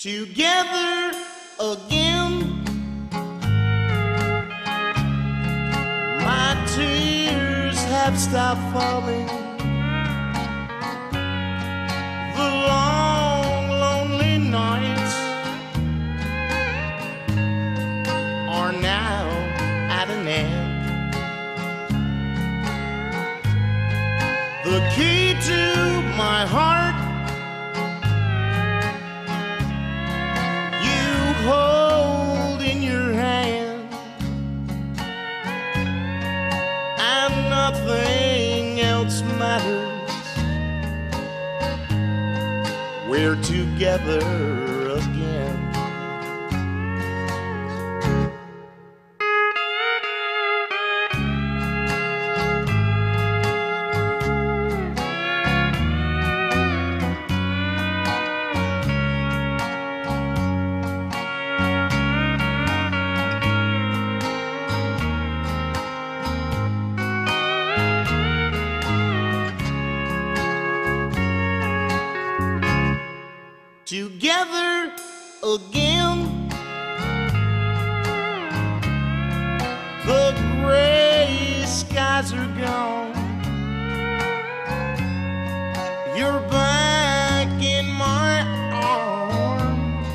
Together again. My tears have stopped falling. The long, lonely nights are now at an end. The key to my heart nothing else matters. We're together again. together again. The gray skies are gone. You're back in my arms.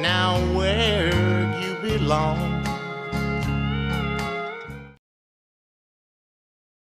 Now where you belong.